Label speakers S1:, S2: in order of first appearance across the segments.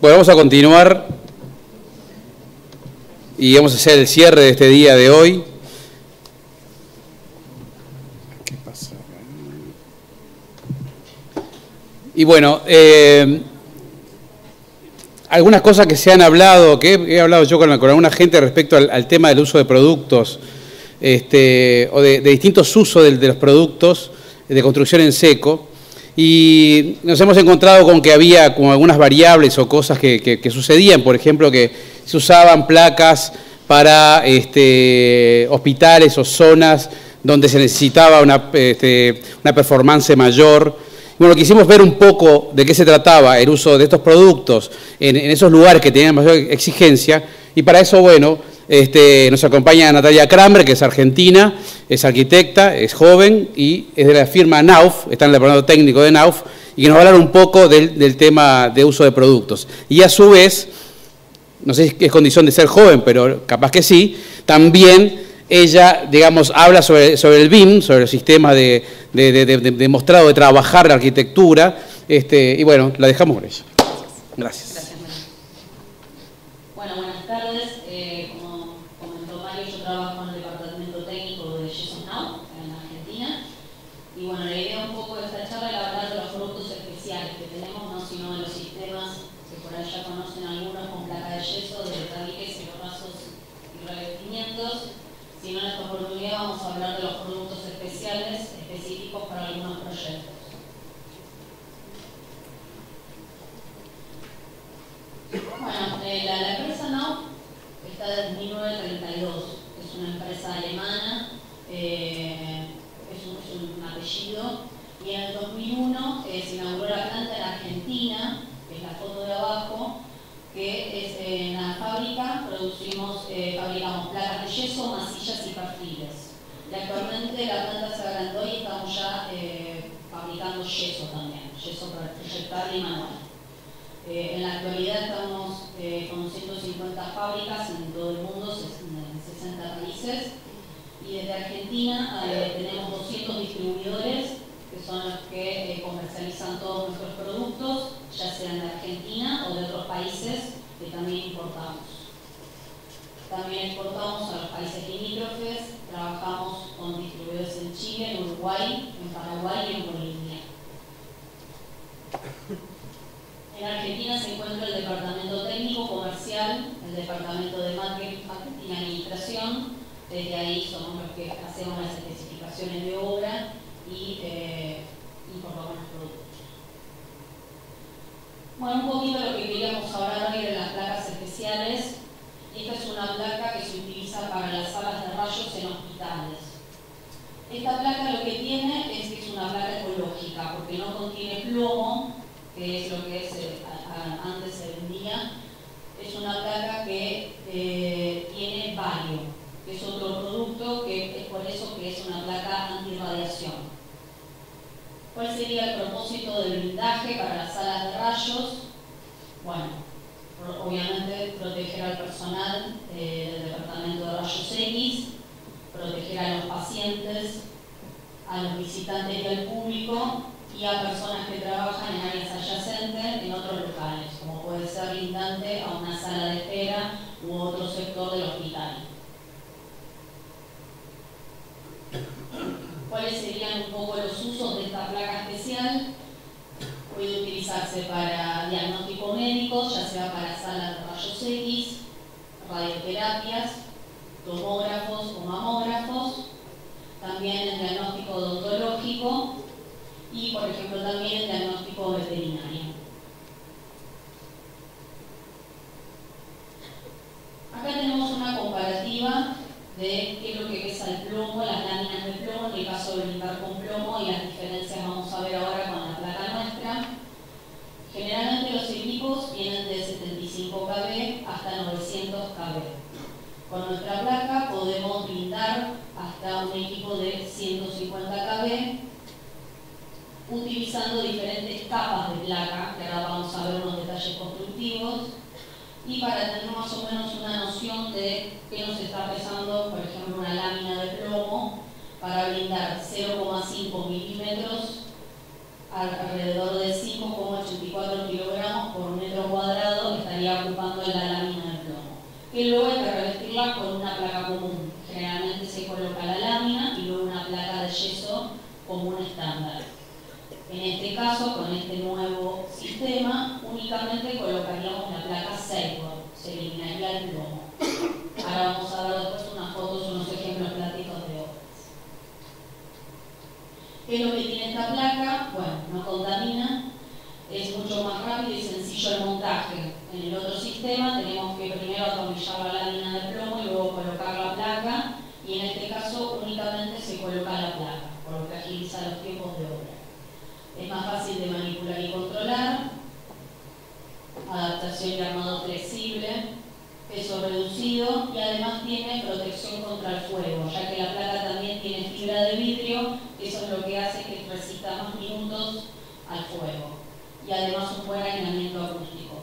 S1: Bueno, vamos a continuar y vamos a hacer el cierre de este día de hoy. ¿Qué pasa? Y bueno, eh, algunas cosas que se han hablado, que he, hablado yo con, alguna gente respecto al, tema del uso de productos este, o de, distintos usos de los productos de construcción en seco. Y nos hemos encontrado con que había como algunas variables o cosas que, sucedían, por ejemplo, que se usaban placas para este, hospitales o zonas donde se necesitaba una, este, una performance mayor. Bueno, quisimos ver un poco de qué se trataba el uso de estos productos en, en esos lugares que tenían mayor exigencia y para eso, bueno, este, nos acompaña Natalia Kramer, que es argentina, es arquitecta, es joven y es de la firma NAUF, está en el departamento técnico de NAUF, y que nos va a hablar un poco del, tema de uso de productos. Y a su vez, no sé si es condición de ser joven, pero capaz que sí, también ella, digamos, habla sobre, el BIM, sobre el sistema de, demostrado de trabajar la arquitectura, este, y bueno, la dejamos con ella. Gracias.
S2: desde 1932. Es una empresa alemana, eh, es, un, apellido. Y en el 2001 eh, se inauguró la planta en Argentina, que es la foto de abajo, que es en la fábrica, producimos, eh, fabricamos placas de yeso, masillas y perfiles. Y actualmente la planta se agrandó y estamos ya fabricando yeso también, yeso proyectable y manual. Eh, en la actualidad estamos eh, con 150 fábricas en todo el mundo, en 60 países, y desde Argentina eh, tenemos 200 distribuidores que son los que comercializan todos nuestros productos, ya sean de Argentina o de otros países que también importamos. También exportamos a los países limítrofes, trabajamos con distribuidores en Chile, en Uruguay, en Paraguay y en Bolivia. En Argentina se encuentra el Departamento Técnico Comercial, el Departamento de Marketing y Administración. Desde ahí somos los que hacemos las especificaciones de obra y eh, informamos los productos. Bueno, un poquito lo que queríamos hablar hoy de las placas especiales. Esta es una placa que se utiliza para las salas de rayos en hospitales. Esta placa lo que tiene es que es una placa ecológica porque no contiene plomo, que es lo que antes se vendía, es una placa que eh, tiene bario, que es otro producto que es por eso que es una placa antirradiación. ¿Cuál sería el propósito del blindaje para las salas de rayos? Bueno, obviamente proteger al personal eh, del Departamento de Rayos X, proteger a los pacientes, a los visitantes y al público y a personas que trabajan en áreas adyacentes en otros locales, como puede ser lindante a una sala de espera u otro sector del hospital. ¿Cuáles serían un poco los usos de esta placa especial? Puede utilizarse para diagnóstico médico, ya sea para salas de rayos X, radioterapias, tomógrafos o mamógrafos, también en diagnóstico odontológico y, por ejemplo, también el diagnóstico veterinario. Acá tenemos una comparativa de qué es lo que pesa el plomo, las láminas de plomo, en el caso de brindar con plomo y las diferencias vamos a ver ahora con la placa nuestra. Generalmente los equipos vienen de 75 kb hasta 900 kb. Con nuestra placa podemos brindar hasta un equipo de 150 kb utilizando diferentes capas de placa, que ahora vamos a ver unos detalles constructivos, y para tener más o menos una noción de qué nos está pesando, por ejemplo, una lámina de plomo, para blindar 0,5 milímetros alrededor de 5,84 kilogramos por metro cuadrado que luego hay que con una placa común. Generalmente se coloca la lámina y luego una placa de yeso común estándar. En este caso, con este nuevo sistema, únicamente colocaríamos la placa Seibor, se eliminaría el plomo. Ahora vamos a ver después unas fotos, unos ejemplos prácticos de obras. ¿Qué es lo que tiene esta placa? Bueno, no contamina, es mucho más rápido y sencillo el montaje. En el otro sistema tenemos que primero atornillar la lámina de plomo y luego colocar la placa y en este caso únicamente se coloca la placa, por lo que agiliza los tiempos de obra. Es más fácil de manipular y controlar, adaptación y armado flexible, peso reducido y además tiene protección contra el fuego, ya que la placa también tiene fibra de vidrio, eso es lo que hace que resista más minutos al fuego y además un buen aislamiento acústico.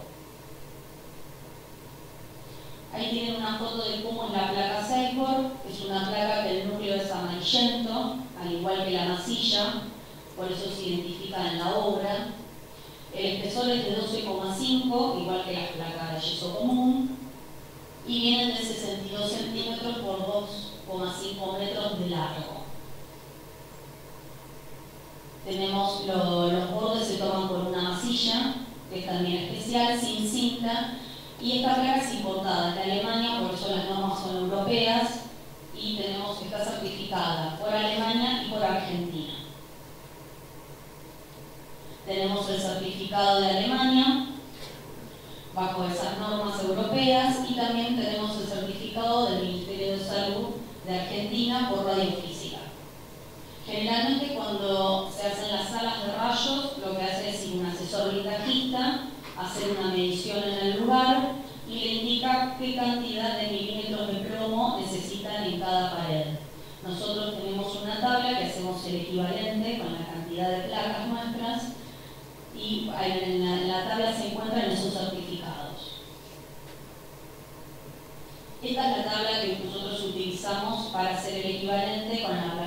S2: Ahí tienen una foto de cómo es la placa Seibor, es una placa que el núcleo es amarillento, al igual que la masilla, por eso se identifica en la obra. El espesor es de 12,5, igual que la placa de yeso común, y vienen de 62 centímetros por 2,5 metros de largo. Tenemos los bordes se toman con una también especial, sin cinta, y esta placa es importada de Alemania, por eso las normas son europeas, y tenemos está certificada por Alemania y por Argentina. Tenemos el certificado de Alemania, bajo esas normas europeas, y también tenemos el certificado del Ministerio de Salud de Argentina por radiofísica. Generalmente cuando se hacen las salas de rayos, lo que hace es un asesor blindajista, hacer una medición en el lugar y le indica qué cantidad de milímetros de plomo necesitan en cada pared. Nosotros tenemos una tabla que hacemos el equivalente con la cantidad de placas nuestras y en la, tabla se encuentran esos certificados. Esta es la tabla que nosotros utilizamos para hacer el equivalente con la.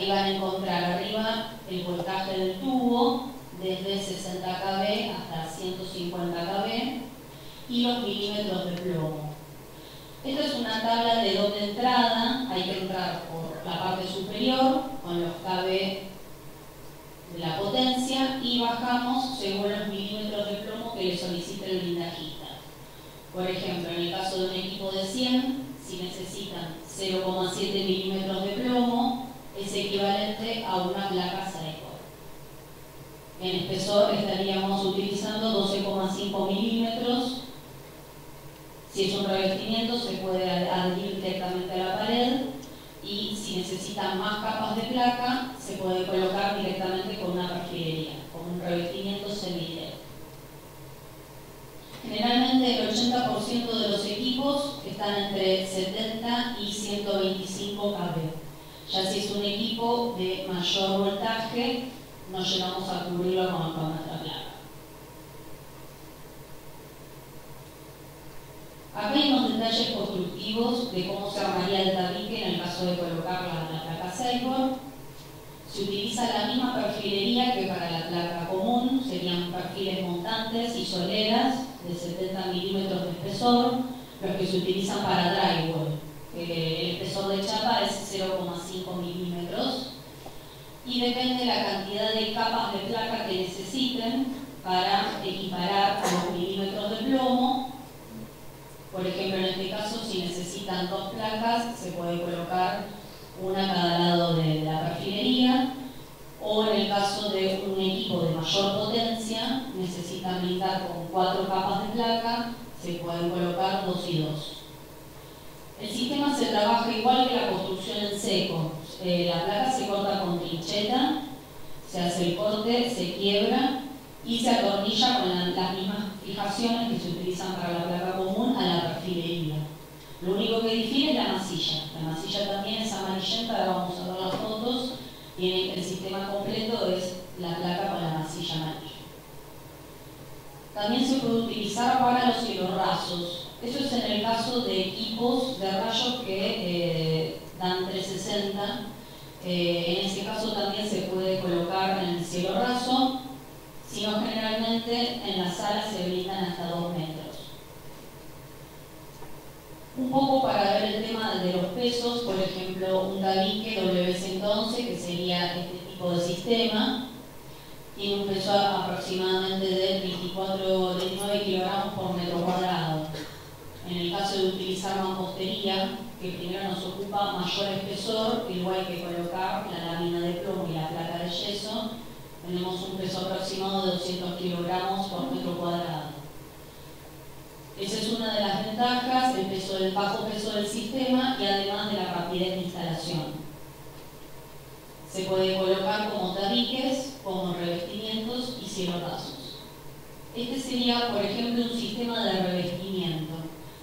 S2: Ahí van a encontrar arriba el voltaje del tubo desde 60 kV hasta 150 kV y los milímetros de plomo. Esta es una tabla de doble entrada, hay que entrar por la parte superior con los kV de la potencia y bajamos según los milímetros de plomo que le solicite el blindajista. Por ejemplo, en el caso de un equipo de 100, si necesitan 0,7 milímetros de equivalente a una placa Seiko. En espesor estaríamos utilizando 12,5 milímetros. Si es un revestimiento se puede adherir directamente a la pared y si necesitan más capas de placa se puede colocar directamente con una perfilería, con un revestimiento semidirecto. Generalmente el 80% de los equipos están entre 70 y 125 kV. Ya si es un equipo de mayor voltaje, no llegamos a cubrirlo con, nuestra placa. Acá hay unos detalles constructivos de cómo se armaría el tabique en el caso de colocar la, placa Seibor. Se utiliza la misma perfilería que para la placa común, serían perfiles montantes y soleras de 70 milímetros de espesor, los que se utilizan para drywall el espesor de chapa es 0,5 milímetros y depende de la cantidad de capas de placa que necesiten para equiparar a los milímetros de plomo. Por ejemplo, en este caso, si necesitan dos placas, se puede colocar una a cada lado de la perfilería, o en el caso de un equipo de mayor potencia, necesitan blindar con cuatro capas de placa, se pueden colocar dos y dos. El sistema se trabaja igual que la construcción en seco. Eh, la placa se corta con trincheta, se hace el corte, se quiebra y se atornilla con las mismas fijaciones que se utilizan para la placa común a la perfilería. Lo único que difiere es la masilla. La masilla también es amarillenta, ahora vamos a ver las fotos. Tiene, el sistema completo es la placa con la masilla amarilla. También se puede utilizar para los rasos. Eso es en el caso de equipos de rayos que eh, dan 360. Eh, en ese caso también se puede colocar en el cielo raso, sino generalmente en las salas se brindan hasta 2 metros. Un poco para ver el tema de los pesos, por ejemplo, un tabique W111, que sería este tipo de sistema, tiene un peso aproximadamente de 24, 29 kilogramos por metro cuadrado. En el caso de utilizar mampostería, que primero nos ocupa mayor espesor, igual que colocar la lámina de plomo y la placa de yeso, tenemos un peso aproximado de 200 kilogramos por metro cuadrado. Esa es una de las ventajas, el, peso, del bajo peso del sistema y además de la rapidez de instalación. Se puede colocar como tabiques, como revestimientos y cielotazos. Este sería, por ejemplo, un sistema de revestimiento.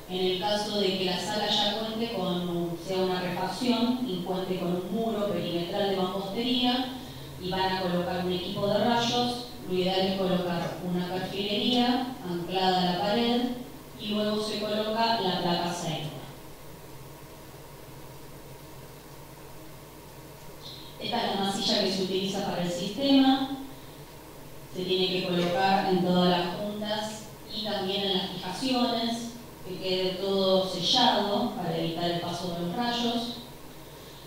S2: En el caso de que la sala ya cuente con, sea una refacción y cuente con un muro perimetral de mampostería y van a colocar un equipo de rayos, lo ideal es colocar una perfilería anclada a la pared y luego se coloca la placa seca. Esta es la masilla que se utiliza para el sistema. Se tiene que colocar en todas las juntas y también en las fijaciones, que quede todo sellado para evitar el paso de los rayos.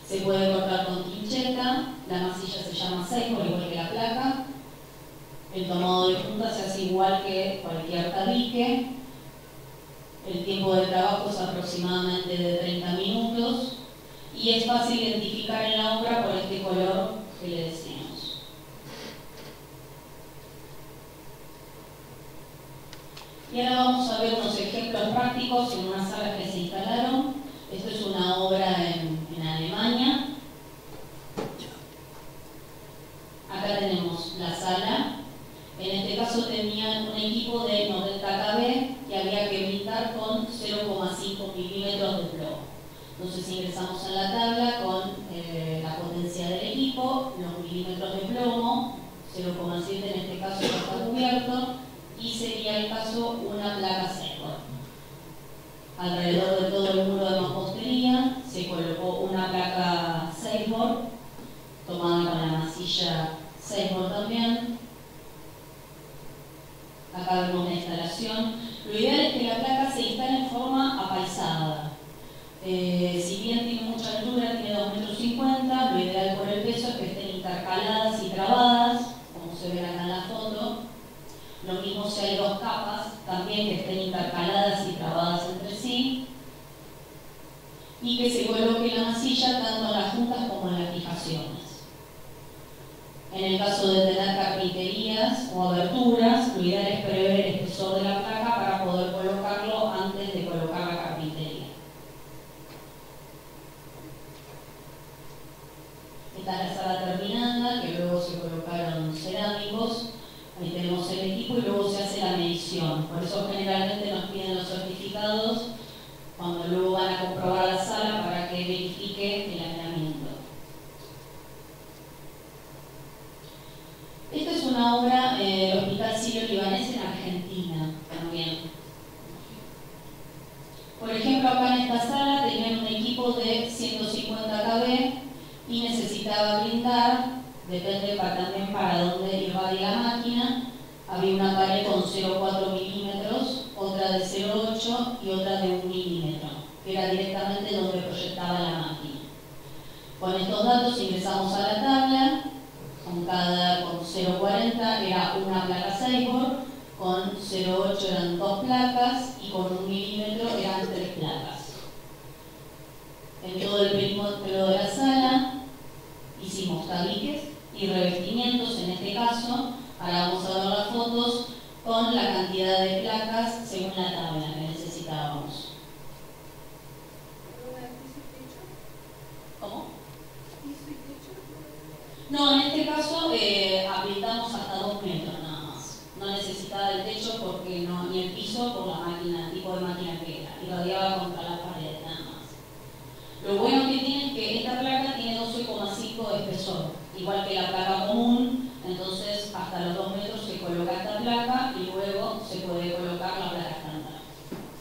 S2: Se puede cortar con trincheta, la masilla se llama seco, igual que la placa. El tomado de punta se hace igual que cualquier tabique. El tiempo de trabajo es aproximadamente de 30 minutos y es fácil identificar en la obra por este color que le decimos. Y ahora vamos a ver unos ejemplos prácticos en unas salas que se instalaron. Esto es una obra en, en Alemania. Acá tenemos la sala. En este caso tenían un equipo de 90 kb que con 0,5 milímetros de plomo. Entonces ingresamos en la tabla con eh, la potencia del equipo, los milímetros de plomo, 0,7 en este caso está cubierto, y sería el caso una placa seco. Alrededor de todo el muro de mampostería se colocó una placa 6 tomada con la masilla 6 también. Acá vemos la instalación. Lo ideal es que la placa se instale en forma apaisada eh, si bien tiene mucha altura, tiene 2,50 metros, lo ideal por el peso es que estén intercaladas y trabadas, como se ve acá en la foto. Lo mismo si hay dos capas, también que estén intercaladas y trabadas entre sí. Y que se coloque la masilla tanto en las juntas como en las fijaciones. En el caso de tener carpinterías o aberturas, lo ideal es prever el espesor de la placa para poder colocarlo antes de colocar la carpintería. La sala terminada, que luego se colocaron cerámicos. Ahí tenemos el equipo y luego se hace la medición. Por eso generalmente nos piden los certificados cuando luego van a comprobar sala para que verifique el aislamiento. Esta es una obra eh, del Hospital Sirio Libanés en Argentina también. Por ejemplo, acá en esta sala tenían un equipo de 150 kb y necesitaba blindar, depende también para dónde iba la máquina, había una pared con 0,4 milímetros, otra de 0,8 y otra de 1 milímetro, que era directamente donde proyectaba la máquina. Con estos datos ingresamos a la tabla, con cada con 0,40 era una placa Cyborg, con 0,8 eran dos placas y con 1 milímetro eran tres placas. En todo el perímetro de la sala hicimos tabiques y revestimientos en este caso. Ahora vamos a ver las fotos con la cantidad de placas según la tabla que necesitábamos. ¿Cómo? No, en este caso eh, hasta dos metros nada más. No necesitaba el techo porque no, ni el piso por la máquina, el tipo de máquina que era, y radiaba contra la pared nada más. Lo bueno que tiene es que esta placa tiene 12,5 de espesor, igual que la placa común, entonces hasta los 2 metros se coloca esta placa y luego se puede colocar la placa estándar,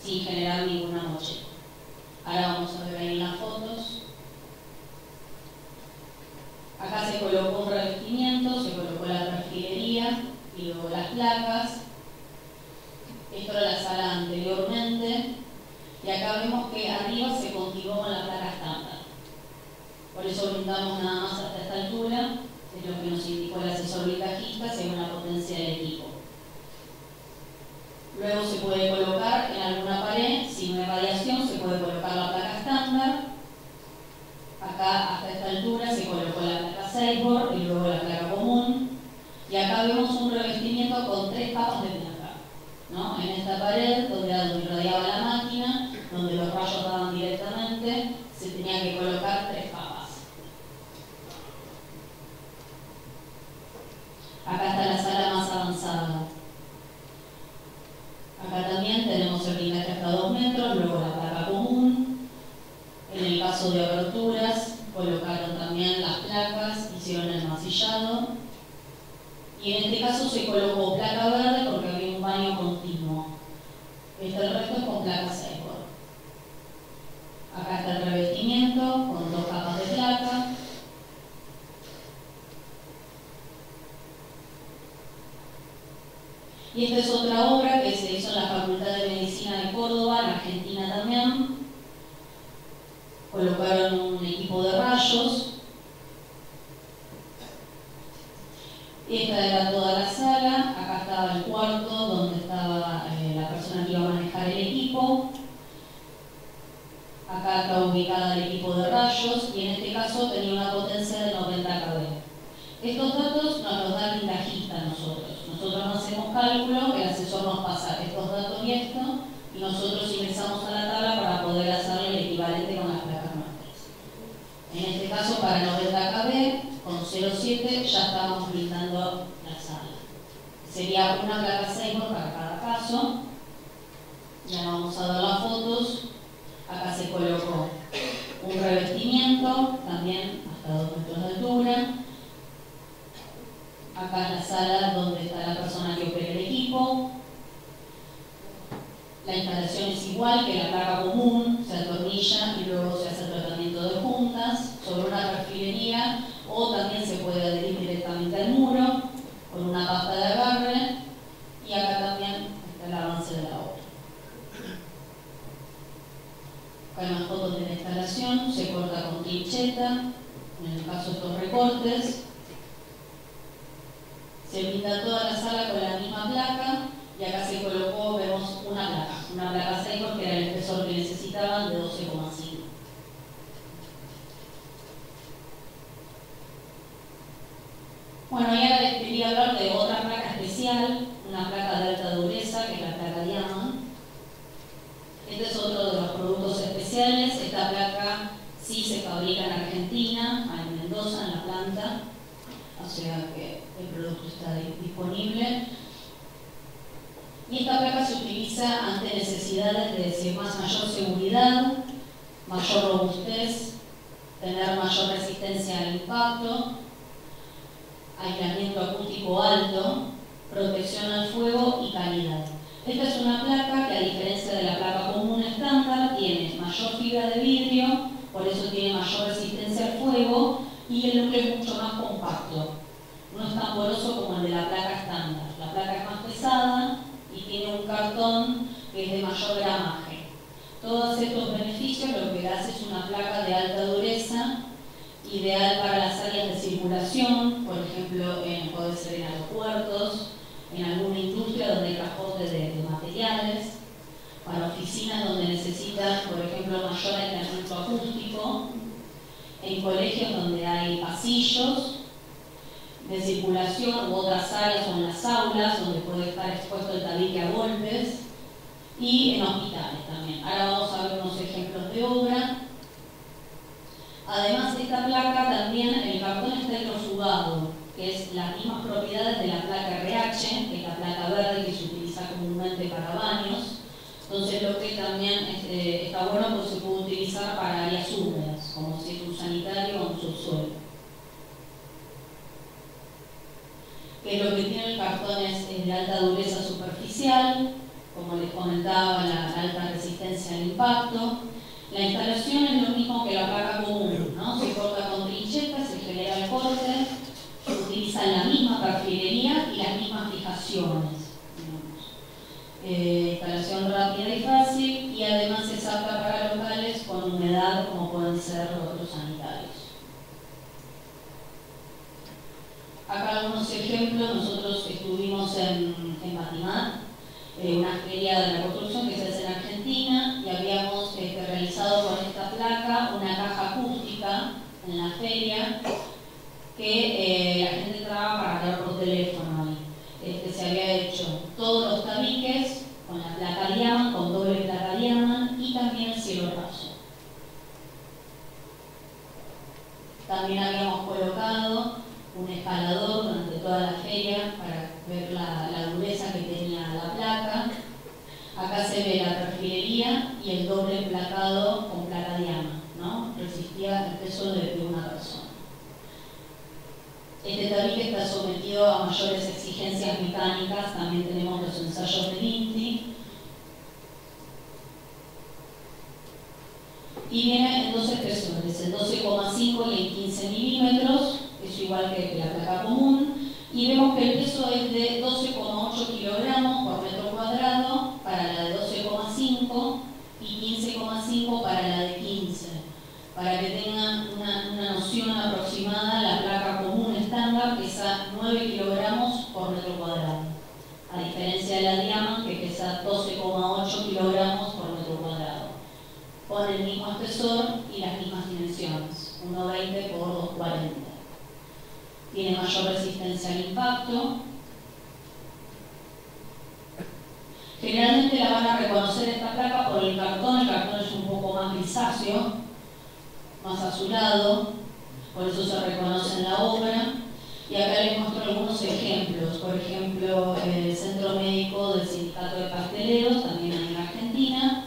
S2: sin generar ninguna mochila. Ahora vamos a ver ahí las fotos. Acá se colocó un revestimiento, se colocó la perfilería y luego las placas. Esto era la sala anteriormente. Y acá vemos que arriba se continuó con la placa. Por eso brindamos nada más hasta esta altura, es lo que nos indicó el asesor bicajista según la potencia del equipo. Luego se puede colocar en alguna pared, si no hay radiación, se puede colocar la placa estándar. Acá, hasta esta altura, se colocó la placa Seibor y luego la placa común. Y acá vemos un revestimiento con tres capas de placa. ¿no? En esta pared, donde irradiaba la máquina, donde los rayos daban directamente, se tenía que colocar tres capas. Acá está la sala más avanzada. Acá también tenemos el blindaje hasta 2 metros, luego la placa común. En el caso de aberturas, colocaron también las placas, hicieron el masillado. Y en este caso se colocó placa verde porque había un baño continuo. Este el resto es con placa seco. Acá está el revestimiento con dos capas de placa. Y esta es otra obra que se hizo en la Facultad de Medicina de Córdoba, en Argentina también. Colocaron un equipo de rayos. Y esta era toda la sala. Acá estaba el cuarto donde estaba eh, la persona que iba a manejar el equipo. Acá está ubicada el equipo de rayos y en este caso tenía una potencia de 90 kV. Estos datos nos los da el lindajista a nosotros. Nosotros no hacemos cálculo, el asesor nos pasa estos datos y esto, y nosotros ingresamos a la tabla para 7 ya estábamos brindando la sala. Sería una placa Seymour para cada caso. Ya vamos a dar las fotos. Acá se colocó un revestimiento, también hasta 2 metros de altura. Acá es la sala donde está la persona que opera el equipo. La instalación es igual que la placa común, se atornilla y luego se hace el tratamiento de juntas sobre una perfilería o también pasta de agarre y acá también está el avance de la obra. Acá hay más fotos de la instalación, se corta con trincheta, en el caso estos recortes. Se brinda toda la sala con la misma placa y acá se colocó, vemos una placa, una placa 6 que era el espesor que necesitaban de 12,5. Bueno, y ahora les quería hablar de otra placa una placa de alta dureza, que es la placa Diamond. Este es otro de los productos especiales. Esta placa sí se fabrica en Argentina, en Mendoza, en la planta. O sea que el producto está disponible. Y esta placa se utiliza ante necesidades de más mayor seguridad, mayor robustez, tener mayor resistencia al impacto, aislamiento acústico alto, protección al fuego y calidad. Esta es una placa que a diferencia de la placa común estándar tiene mayor fibra de vidrio, por eso tiene mayor resistencia al fuego y el núcleo es mucho más compacto. No es tan poroso como el de la placa estándar. La placa es más pesada y tiene un cartón que es de mayor gramaje. Todos estos beneficios lo que hace es una placa de alta dureza ideal para las áreas de circulación, por ejemplo, en, puede ser en aeropuertos, en alguna industria donde hay transporte de, materiales, para oficinas donde necesitan, por ejemplo, mayor aislamiento acústico, en colegios donde hay pasillos de circulación u otras áreas o las aulas donde puede estar expuesto el tabique a golpes y en hospitales también. Ahora vamos a ver unos ejemplos de obra. Además de esta placa, también el cartón está hidrosugado, que es las mismas propiedades de la placa RH, que es la placa verde que se utiliza comúnmente para baños. Entonces lo que también este, está bueno pues se puede utilizar para áreas húmedas, como si es un sanitario o un subsuelo. Que lo que tiene el cartón es, es de alta dureza superficial, como les comentaba, la alta resistencia al impacto, la instalación es lo mismo que la placa común, ¿no? Se corta con trinchetas, se genera el corte, se utiliza la misma perfilería y las mismas fijaciones. Eh, instalación rápida y fácil y además se saca ser los, sanitarios. Acá algunos ejemplos, nosotros estuvimos en, en eh, una feria de la construcción que se hace en Argentina, y habíamos este, realizado con esta placa una caja acústica en la feria que eh, la gente entraba para hablar por teléfono ahí. Este, se había hecho todos los tabiques con la placa Diamond, con doble placa Diamond y también cielo raso. También habíamos colocado un escalador durante toda la feria para ver la, la dureza que tenía la placa. Acá se ve la y el doble placado con placa Diamond, ¿no? Resistía el peso de una persona. Este tabique está sometido a mayores exigencias mecánicas, también tenemos los ensayos de INTI. Y viene en dos espesores, el 12,5 y el 15 milímetros, es igual que la placa común, y vemos que el peso es de 12,8 kilogramos por metro cuadrado para la de 12,5 y 15,5 para la de 15. Para que tengan una, una noción aproximada, la placa común estándar pesa 9 kilogramos por metro cuadrado, a diferencia de la Diamond que pesa 12,8 kilogramos por metro cuadrado, con el mismo espesor y las mismas dimensiones, 1,20 por 2,40. Tiene mayor resistencia al impacto. Generalmente la van a reconocer esta placa por el cartón, el cartón es un poco más grisáceo, más azulado, por eso se reconoce en la obra. Y acá les muestro algunos ejemplos, por ejemplo, el Centro Médico del Sindicato de Pasteleros, también en Argentina,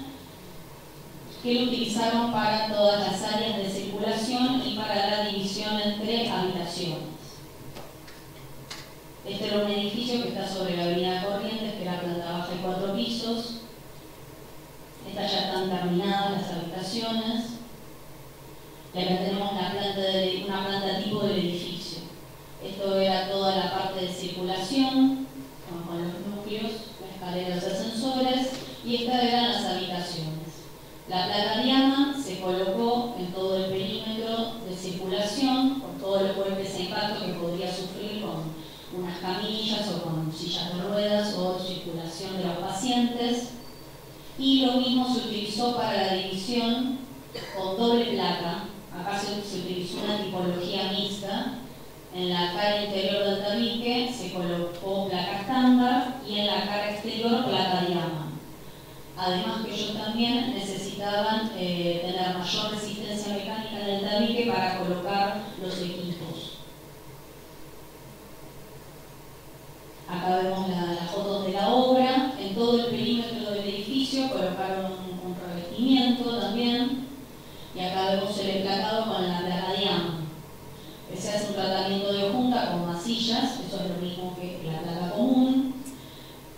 S2: que lo utilizaron para todas las áreas de circulación y para la división entre habitaciones. Este era un edificio que está sobre la avenida Corrientes, que era planta baja y cuatro pisos. Estas ya están terminadas las habitaciones. Y acá tenemos una planta, de, una planta tipo del edificio. Esto era toda la parte de circulación, con, los núcleos, escaleras ascensores, y estas eran las habitaciones. La placa Diama se colocó en todo el perímetro de circulación, por todos los golpes de impacto que podría sufrir con unas camillas o con sillas de ruedas o circulación de los pacientes. Y lo mismo se utilizó para la división con doble placa, acá se, utilizó una tipología mixta. En la cara interior del tabique se colocó placa estándar y en la cara exterior placa diamante. Además que ellos también necesitaban eh, tener mayor resistencia mecánica en el tabique para colocar los equipos. Acá vemos las fotos de la obra. En todo el perímetro del edificio colocaron un revestimiento también y acá vemos el emplacado con la placa diamante. Se hace un tratamiento de junta con masillas, eso es lo mismo que la placa común.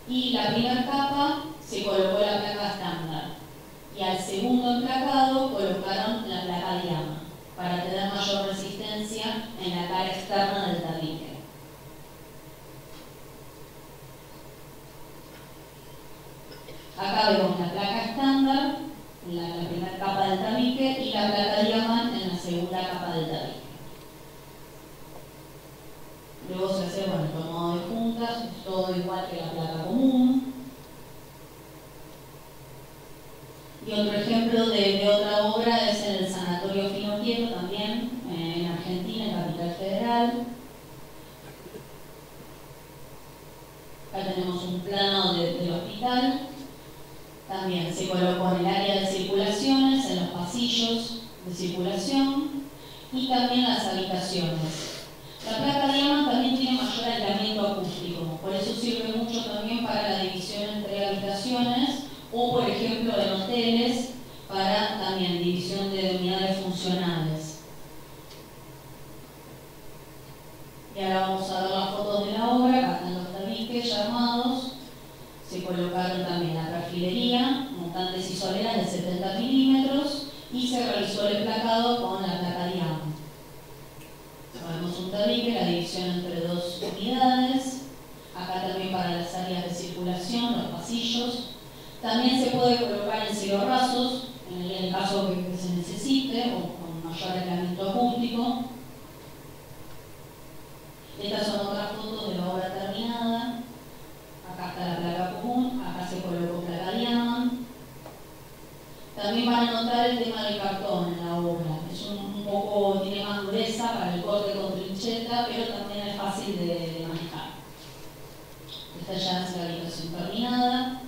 S2: Y la primera capa se colocó la placa estándar. Y al segundo emplacado colocaron la placa diamante para tener mayor resistencia en la cara externa del tabique. Acá vemos la placa estándar la, la primera capa del tabique y la placa diamante en la segunda capa del tabique. Luego se hace bueno, el modo de juntas, todo igual que la placa común. Y otro ejemplo de, de otra obra es el Sanatorio Fino Quieto, también eh, en Argentina, en Capital Federal. Acá tenemos un plano de, del hospital también se colocó en el área de circulaciones, en los pasillos de circulación y también las habitaciones. La placa Diamond también tiene mayor aislamiento acústico, por eso sirve mucho también para la división entre habitaciones o, por ejemplo, en hoteles para también división de unidades funcionales. Y ahora vamos a ver las fotos de la obra, acá están los tabiques ya armados se colocaron también la perfilería, montantes y soleras de 70 milímetros y se realizó el placado con la placa diamante. Sabemos un tabique, la división entre dos unidades, acá también para las áreas de circulación, los pasillos. También se puede colocar en cielo rasos, en el caso que, se necesite, o con mayor aislamiento acústico. Estas son otras fotos de la obra terminada. Acá está la placa común, acá se colocó placa diamond. También van a notar el tema del cartón en la obra. Es un, poco, tiene más dureza para el corte con trincheta, pero también es fácil de, de manejar. Esta ya es la habitación terminada.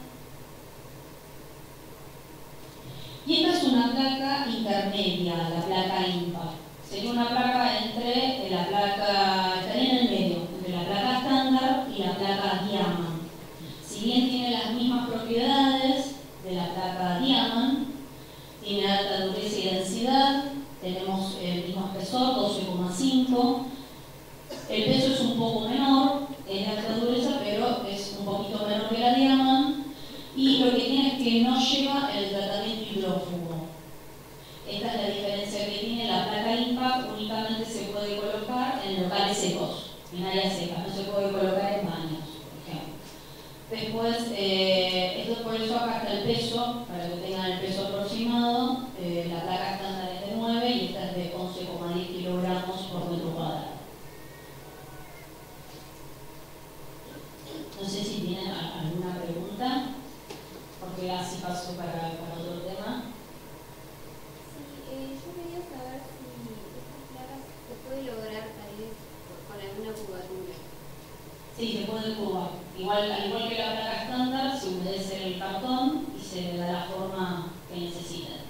S2: Y esta es una placa intermedia, la placa impar. Sería una placa entre la placa, estaría en el medio, entre la placa estándar y la placa Diamond. Si bien tiene las mismas propiedades de la placa Diamond, tiene alta dureza y densidad, tenemos el mismo espesor, 12,5. El peso es un poco menor, es de alta dureza, pero es un poquito menor que la Diamond. Y lo que tiene es que no lleva el tratamiento hidrófugo. Esta es la diferencia que tiene la placa IMPAC, únicamente se puede colocar en locales secos, en áreas secas, no se puede colocar en baños, por ejemplo. Después, eh, esto por eso acá está el peso, para que tengan el peso aproximado, eh, la placa estándar es de 9 y esta es de 11,10 kilogramos por metro cuadrado. No sé si tienen alguna pregunta porque así pasó para, para otro tema.
S3: Sí, eh, yo quería saber si estas placas se puede lograr salir con alguna cubatura.
S2: Sí, se puede cubar. Igual, al igual que la placa estándar, se humedece el cartón y se le da la forma que necesiten.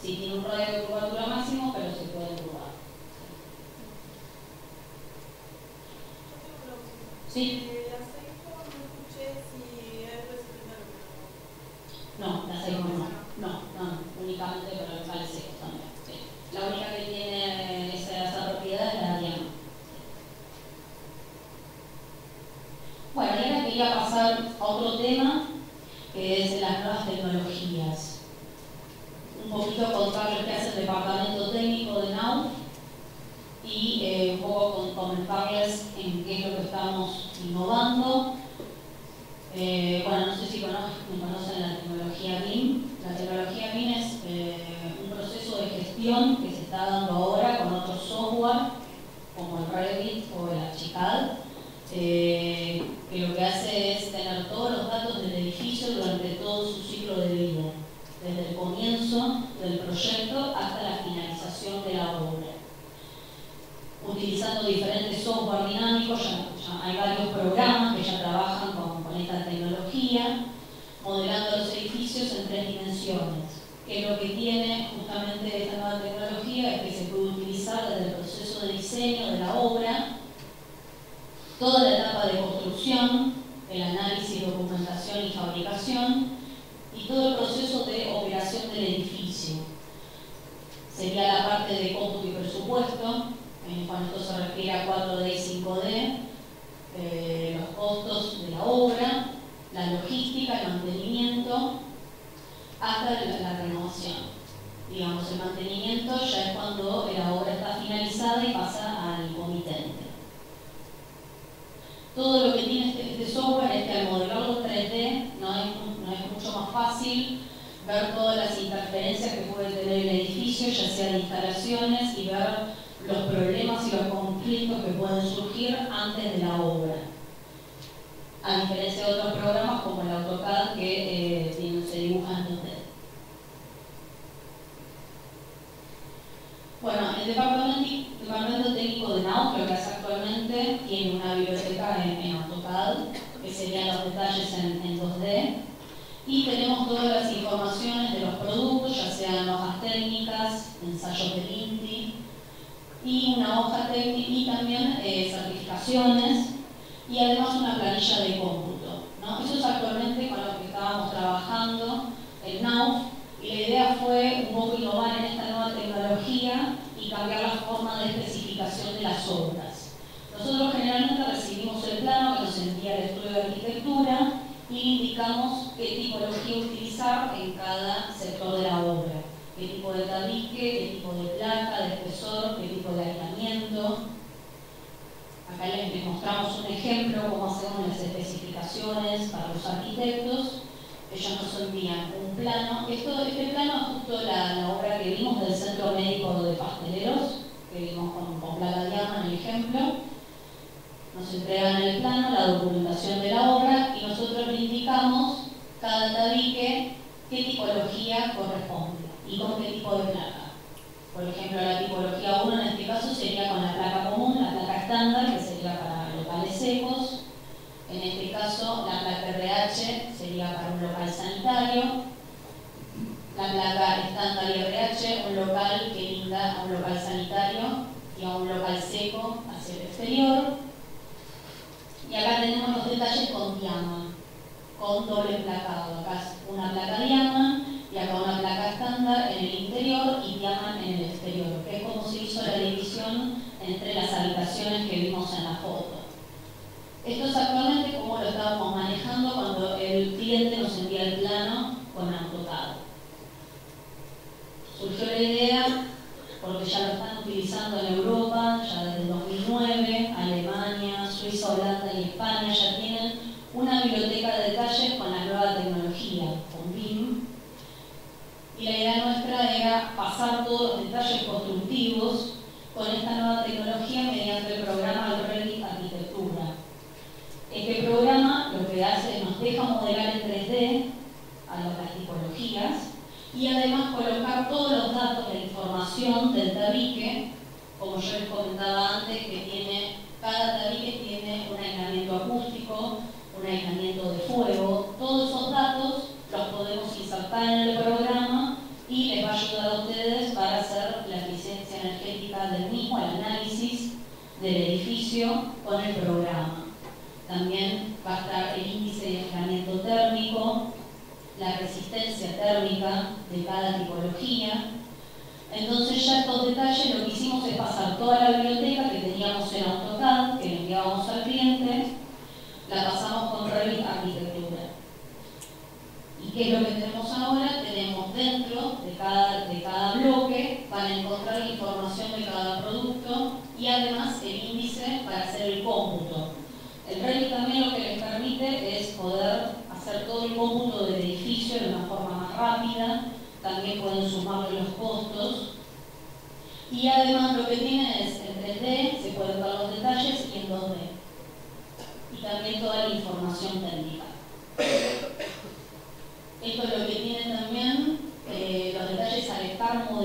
S2: Sí, tiene un radio de curvatura máximo, pero se puede cubar. Sí. No, la seis no. No, no, únicamente para locales secos también. Sí. La única que tiene esa, esa propiedad es la diana. Bueno, y ahora quería pasar a otro tema, que es las nuevas tecnologías. Un poquito contarles qué hace el departamento técnico de NAU y eh, un poco en qué es lo que estamos innovando eh, bueno, no sé si conocen, conocen la tecnología BIM. La tecnología BIM es eh, un proceso de gestión que se está dando ahora con otros software como el Revit o el Archicad, eh, que lo que hace es tener todos los datos del edificio durante todo su ciclo de vida, desde el comienzo del proyecto hasta la finalización de la obra. Utilizando diferentes dinámicos, ya, ya hay varios programas que ya trabajan con esta tecnología, modelando los edificios en tres dimensiones. Que lo que tiene justamente esta nueva tecnología es que se puede utilizar desde el proceso de diseño de la obra, toda la etapa de construcción, el análisis, documentación y fabricación, y todo el proceso de operación del edificio. Sería la parte de cómputo y presupuesto, cuando esto se refiere a 4D y 5D, eh, los costos de la obra, la logística, el mantenimiento, hasta la, renovación. Digamos, el mantenimiento ya es cuando la obra está finalizada y pasa al comitente. Todo lo que tiene este, este software es que al modelarlo 3D no es, no es mucho más fácil ver todas las interferencias que puede tener el edificio, ya sea de instalaciones, y ver los problemas y los conflictos que pueden surgir antes de la obra. A diferencia de otros programas como el AutoCAD que eh, se dibujan en Bueno, el departamento, técnico de NAU, lo que hace actualmente, tiene una biblioteca en, AutoCAD, que serían los detalles en, en 2D, y tenemos todas las informaciones de los productos, ya sean hojas técnicas, ensayos de INTI, y una hoja técnica y también eh, certificaciones y además una planilla de cómputo. ¿no? Eso es actualmente con lo que estábamos trabajando el NAUF y la idea fue un poco innovar en esta nueva tecnología y cambiar la forma de especificación de las obras. Nosotros generalmente recibimos el plano que nos envía el estudio de arquitectura y indicamos qué tipología utilizar en cada sector de la obra qué tipo de tabique, qué tipo de placa, de espesor, qué de aislamiento. Acá les mostramos un ejemplo cómo hacemos las especificaciones para los arquitectos ellos nos envían un plano. Esto, este plano es justo la, obra que vimos del Centro Médico de Pasteleros, que vimos con, con Plaga Diama en el ejemplo. Nos entregan el plano, la documentación de la obra y nosotros le indicamos cada tabique qué tipología corresponde y con qué tipo de placa. Por ejemplo, la tipología 1 en este caso sería con la placa común, la placa estándar, que sería para locales secos. En este caso, la placa RH sería para un local sanitario. La placa estándar RH, un local que linda a un local sanitario y a un local seco hacia el exterior. Y acá tenemos los detalles con diama, con doble placado. Acá es una placa diama y acá una placa estándar en el exterior, que es como se hizo la división entre las habitaciones que vimos en la foto. Esto es actualmente como lo estábamos manejando cuando el cliente nos envía el plano con AutoCAD. Surgió la idea porque ya lo están utilizando en Europa, ya desde el 2009, Alemania, Suiza, Holanda y España ya tienen una biblioteca de detalles con la nueva tecnología, con BIM, y la idea nuestra era pasar todos los detalles constructivos con esta nueva tecnología mediante el programa Revit Arquitectura. Este programa lo que hace es nos deja modelar en 3D a las tipologías y además colocar todos los datos de información del tabique, como yo les comentaba antes, que tiene, cada tabique edificio con el programa.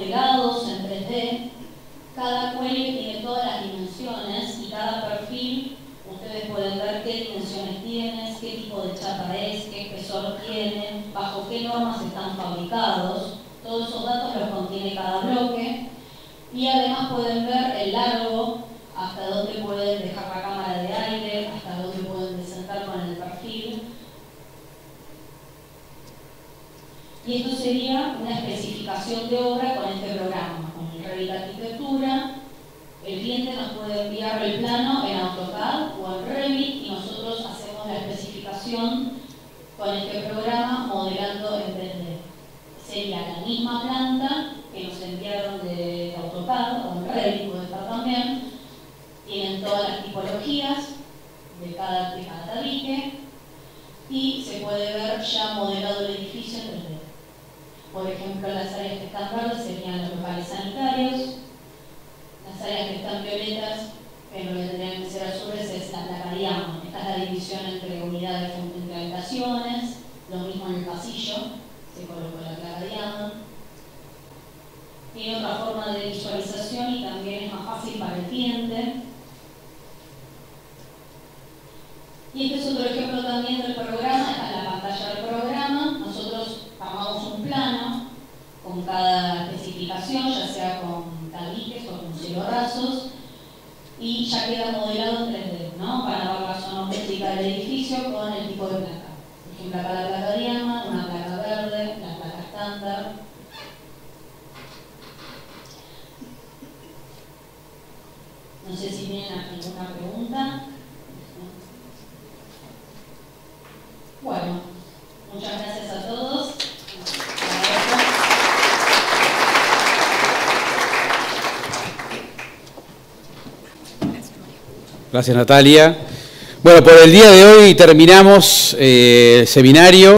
S2: En 3D. Cada cuelgue tiene todas las dimensiones y cada perfil ustedes pueden ver qué dimensiones tiene, qué tipo de chapa es, qué espesor tiene, bajo qué normas están fabricados. Todos esos datos los contiene cada bloque. Y además pueden ver el largo, hasta dónde pueden dejar la cámara de aire, hasta dónde pueden desentar con el perfil. Y esto sería una especificación de obra con este programa, con Revit Arquitectura. El cliente nos puede enviar el plano en AutoCAD o en Revit y nosotros hacemos la especificación con este programa modelando en 3D. Sería la misma planta que nos enviaron de AutoCAD o en Revit, puede estar también. Tienen todas las tipologías de cada, de cada tabique y se puede ver ya modelado el edificio en 3D. Por ejemplo, las áreas que están verdes serían los locales sanitarios, las áreas que están violetas, pero que tendrían que ser azules, es la diama. Esta es la división entre unidades entre habitaciones, lo mismo en el pasillo, se colocó la placa diama. Tiene otra forma de visualización y también es más fácil para el cliente. Y este es otro ejemplo también del programa, esta es la pantalla del programa. Nosotros armamos un plano con cada especificación, ya sea con tabiques o con cielorrazos, y ya queda modelado en 3D, ¿no? Para ver la zona métrica del edificio con el tipo de placa. Por ejemplo, acá la placa diama, una placa verde, la placa estándar. No sé si tienen alguna pregunta. Bueno, muchas gracias a todos.
S1: Gracias Natalia. Bueno, por el día de hoy terminamos eh, el seminario.